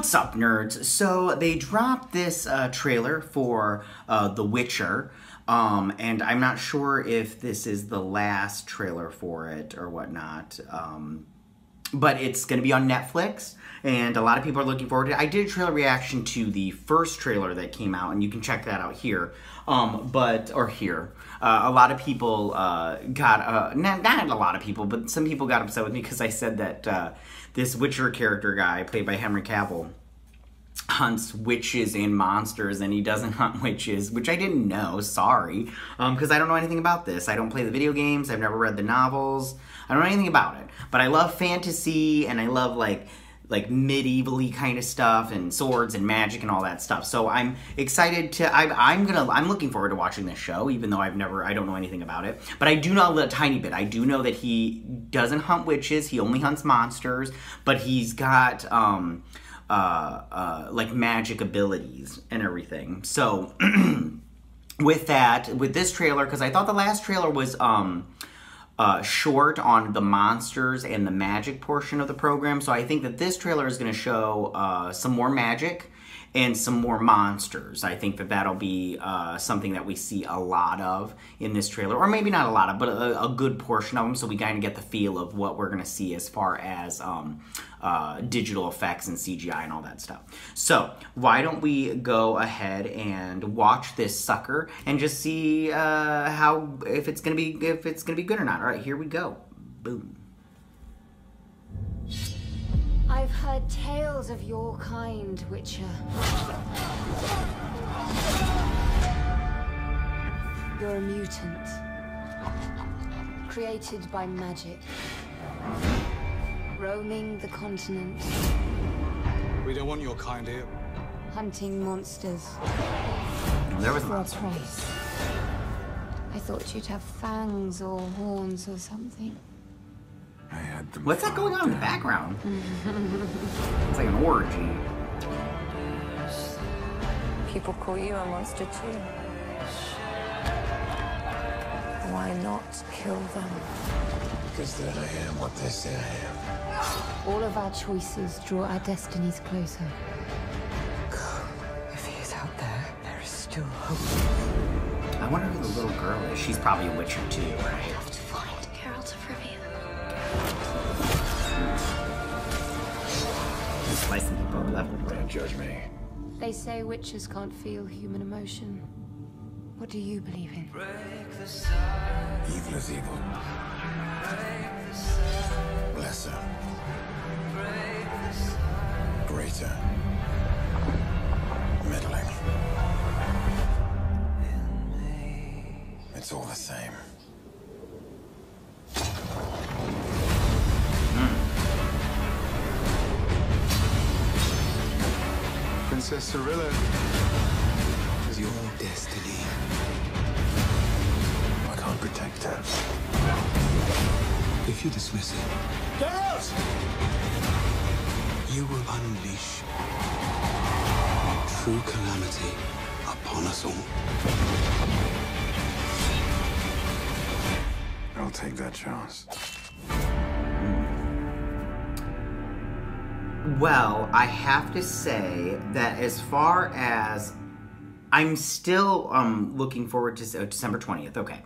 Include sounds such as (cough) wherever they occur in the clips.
What's up, nerds? So they dropped this uh, trailer for uh, The Witcher, um, and I'm not sure if this is the last trailer for it or whatnot. Um, but it's going to be on Netflix, and a lot of people are looking forward to it. I did a trailer reaction to the first trailer that came out, and you can check that out here. Um, but or here, uh, a lot of people uh, got uh, not, not a lot of people, but some people got upset with me because I said that uh, this Witcher character guy, played by Henry Cavill, hunts witches and monsters and he doesn't (laughs) hunt witches which i didn't know sorry. Because um, i don't know anything about this. I don't play the video games i've never read the novels i don't know anything about it. But i love fantasy and i love like like medievally kind of stuff and swords and magic and all that stuff. So i'm excited to I, i'm gonna i'm looking forward to watching this show even though i've never i don't know anything about it. But i do know a tiny bit i do know that he doesn't hunt witches he only hunts monsters but he's got um uh, uh, like magic abilities and everything. So (clears throat) with that, with this trailer, because I thought the last trailer was um, uh, short on the monsters and the magic portion of the program. So I think that this trailer is going to show uh, some more magic and some more monsters. I think that that'll be uh, something that we see a lot of in this trailer, or maybe not a lot of, but a, a good portion of them, so we kind of get the feel of what we're going to see as far as um, uh, digital effects and CGI and all that stuff. So why don't we go ahead and watch this sucker and just see uh, how if it's gonna be if it's gonna be good or not. All right, here we go. Boom. I've heard tales of your kind, Witcher. You're a mutant. Created by magic. Roaming the continent. We don't want your kind here. Hunting monsters. There was for a price. I thought you'd have fangs or horns or something. I had them. What's that going on in the background? (laughs) it's like an orgy. People call you a monster too. Why not kill them? Because then I am what they say I am. All of our choices draw our destinies closer. If he is out there, there is still hope. I wonder who the little girl is. She's probably a witcher too, right? have to find Geralt of Rivia. Slicing people level. Don't judge me. They say witches can't feel human emotion. What do you believe in? Evil is evil. It's all the same. Princess Cirilla is your destiny. I can't protect her. If you dismiss it, Geralt! You will unleash true calamity upon us all. I'll take that chance. Well, I have to say that as far as I'm still um, looking forward to uh, December 20th. Okay.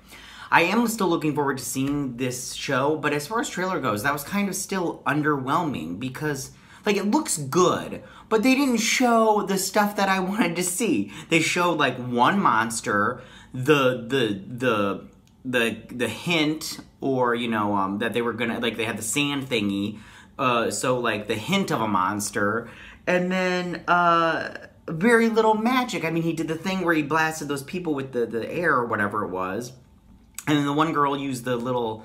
I am still looking forward to seeing this show, but as far as trailer goes, that was kind of still underwhelming because like it looks good, but they didn't show the stuff that I (laughs) wanted to see. They showed like one monster, the the the the the hint or you know um, that they were gonna like they had the sand thingy uh, so like the hint of a monster. And then uh, very little magic. I mean he did the thing where he blasted those people with the, the air or whatever it was. And then the one girl used the little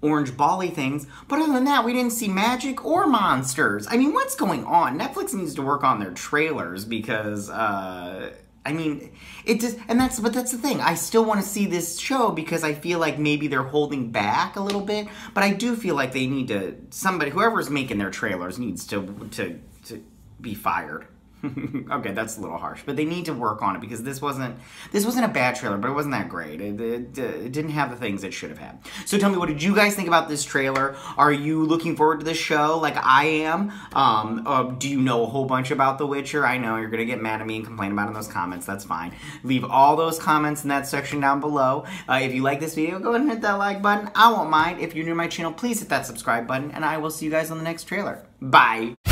orange bally things. But other than that we didn't see magic or monsters. I mean what's going on? Netflix needs to work on their trailers because uh I mean, it just, and that's, but that's the thing. I still want to see this show because I feel like maybe they're holding back a little bit. But I do feel like they need to, somebody, whoever's making their trailers needs to, to, to be fired. (laughs) okay, that's a little harsh, but they need to work on it because this wasn't this wasn't a bad trailer, but it wasn't that great. It, it, it didn't have the things it should have had. So tell me, what did you guys think about this trailer? Are you looking forward to this show like I am? Um, uh, do you know a whole bunch about The Witcher? I know you're gonna get mad at me and complain about it in those comments. That's fine. Leave all those comments in that section down below. Uh, if you like this video, go ahead and hit that like button. I won't mind. If you're new to my channel, please hit that subscribe button, and I will see you guys on the next trailer. Bye.